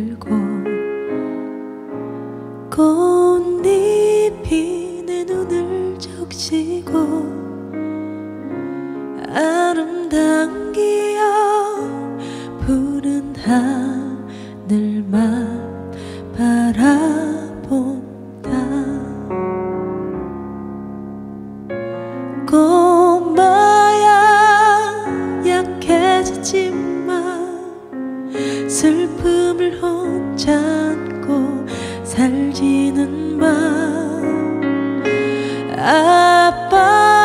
들고 꽃잎이 내 눈을 적시고 아름다운 기억 푸른 하 슬픔을 혼자 안고 살지는 마 아빠야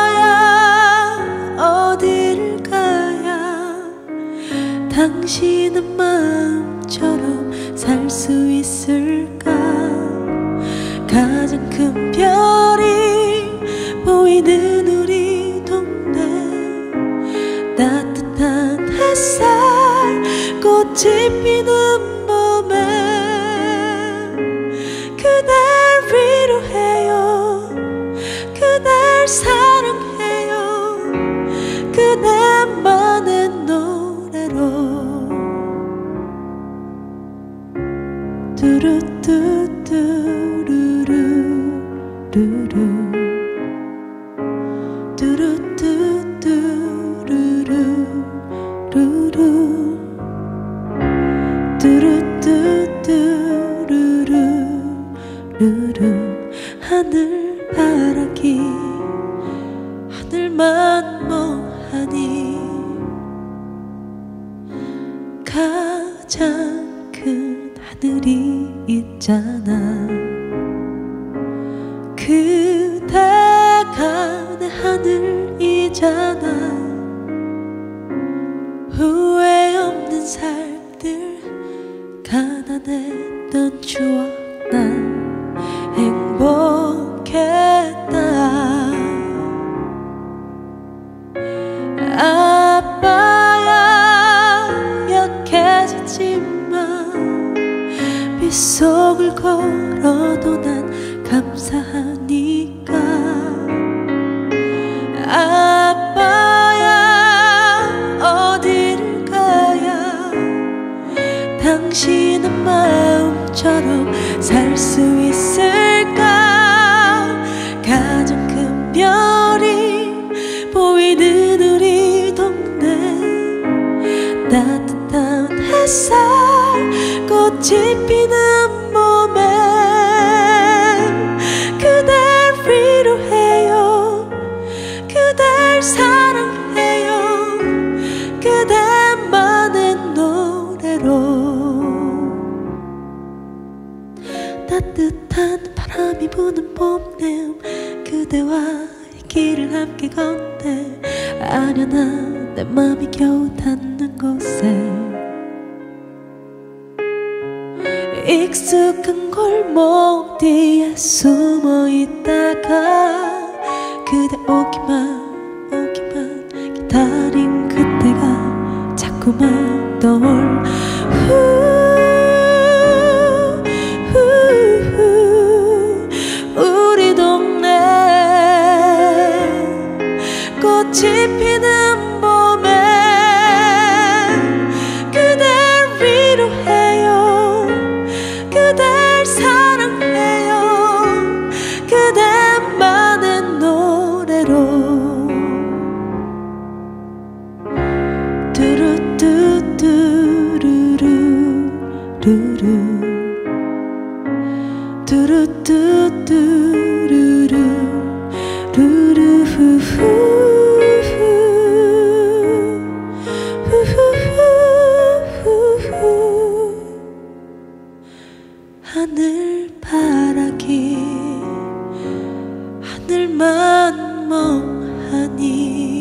어딜 가야? 당신은 마음처럼 살 수 있을까? 가장 큰 별이 보이는 우리 동네. 햇살 피는 봄에 그댈 위로해요. 그댈 사랑해요. 그대만의 노래로. 뚜루뚜뚜루루 루루 뚜루뚜뚜루루 루루 하늘 바라기 하늘만 뭐하니? 가장 큰 하늘이 있잖아. 그대가 내 하늘이잖아. 후회 없는 삶들 가난했던 추억. 난 행복했다. 아빠야 약해졌지만 빗속을 걸어도 난 감사하니까. 아빠야 어디를 가야? 당신은 마음처럼 살 수 있을 피는 봄에 그댈 위로해요. 그댈 사랑해요. 그대만의 노래로 따뜻한 바람이 부는 봄내음 그대와 이 길을 함께 걷네. 아련한 내 맘이 겨우 닿는 곳 익숙한 골목 뒤에 숨어 있다가 그대 오기만 오기만 기다린 그때가 자꾸만 떠올. 우리 동네 꽃이 피는 하늘 바라기 하늘만 멍하니